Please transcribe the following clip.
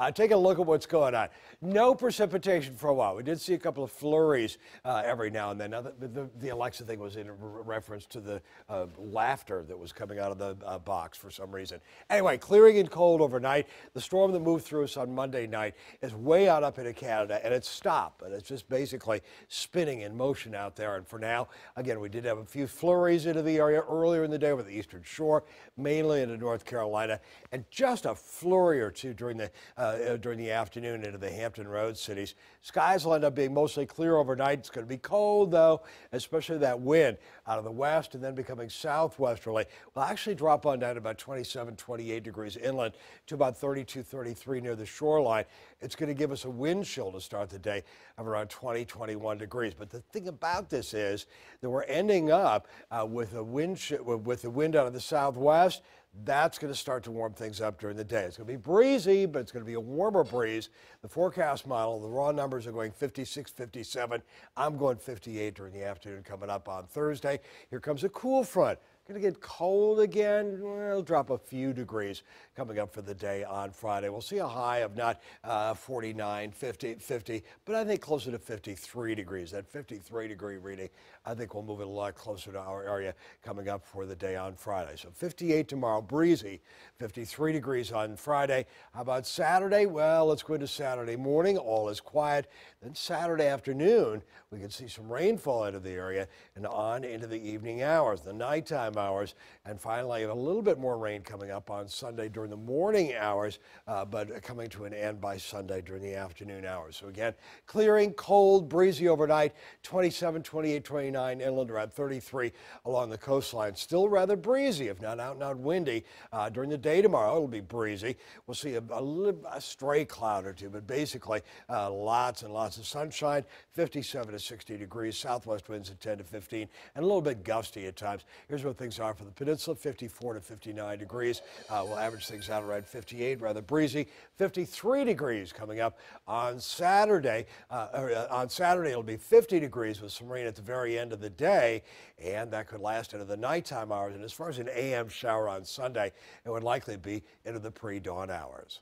Uh, take a look at what's going on. No precipitation for a while. We did see a couple of flurries uh, every now and then. Now, the, the, the, Alexa thing was in re reference to the uh, laughter that was coming out of the uh, box for some reason. Anyway, clearing and cold overnight. The storm that moved through us on Monday night is way out up into Canada, and it's stopped. But it's just basically spinning in motion out there. And for now, again, we did have a few flurries into the area earlier in the day over the eastern shore, mainly into North Carolina, and just a flurry or two during the uh, uh, during the afternoon into the Hampton Roads cities. Skies will end up being mostly clear overnight. It's going to be cold though, especially that wind out of the west and then becoming southwesterly. Will actually drop on down to about 27, 28 degrees inland to about 32, 33 near the shoreline. It's going to give us a wind chill to start the day of around 20, 21 degrees. But the thing about this is that we're ending up uh, with a wind with the wind out of the southwest that's going to start to warm things up during the day. It's going to be breezy, but it's going to be a warmer breeze. The forecast model, the raw numbers are going 56, 57. I'm going 58 during the afternoon coming up on Thursday. Here comes a cool front. Going to get cold again. Well, it'll drop a few degrees coming up for the day on Friday. We'll see a high of not uh, 49, 50, 50, but I think closer to 53 degrees. That 53 degree reading, I think we'll move it a lot closer to our area coming up for the day on Friday. So 58 tomorrow, breezy, 53 degrees on Friday. How about Saturday? Well, let's go into Saturday morning. All is quiet. Then Saturday afternoon, we can see some rainfall into the area and on into the evening hours. The nighttime hours. And finally, a little bit more rain coming up on Sunday during the morning hours, uh, but coming to an end by Sunday during the afternoon hours. So again, clearing, cold, breezy overnight, 27, 28, 29, inland around 33 along the coastline. Still rather breezy, if not out and out windy. Uh, during the day tomorrow, it'll be breezy. We'll see a, a, a stray cloud or two, but basically uh, lots and lots of sunshine, 57 to 60 degrees, southwest winds at 10 to 15, and a little bit gusty at times. Here's what things things are for the peninsula 54 to 59 degrees. Uh, we'll average things out around 58, rather breezy. 53 degrees coming up on Saturday. Uh, uh, on Saturday, it'll be 50 degrees with some rain at the very end of the day, and that could last into the nighttime hours. And as far as an AM shower on Sunday, it would likely be into the pre dawn hours.